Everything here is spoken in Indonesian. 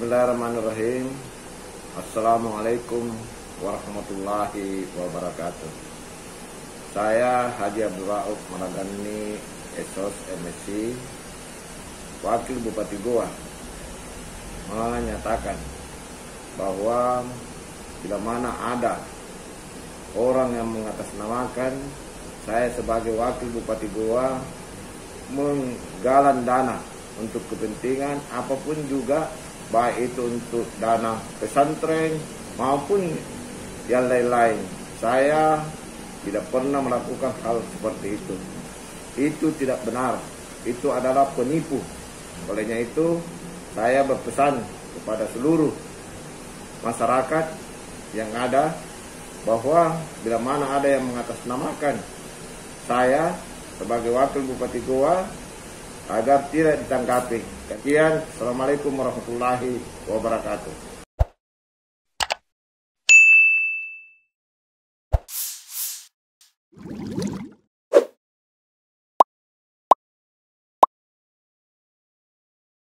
Bismillahirrahmanirrahim. Assalamualaikum warahmatullahi wabarakatuh. Saya Haji Abdul Rauf Maragani Esos MSC Wakil Bupati Goa menyatakan bahwa bila mana ada orang yang mengatasnamakan saya sebagai wakil Bupati Goa menggalan dana untuk kepentingan apa pun juga baik itu untuk dana pesantren maupun yang lain-lain. Saya tidak pernah melakukan hal seperti itu. Itu tidak benar. Itu adalah penipu. Olehnya itu saya berpesan kepada seluruh masyarakat yang ada bahwa bila mana ada yang mengatasnamakan saya sebagai wakil Bupati Goa agar tidak ditangkapi. Sekian, Assalamualaikum warahmatullahi wabarakatuh.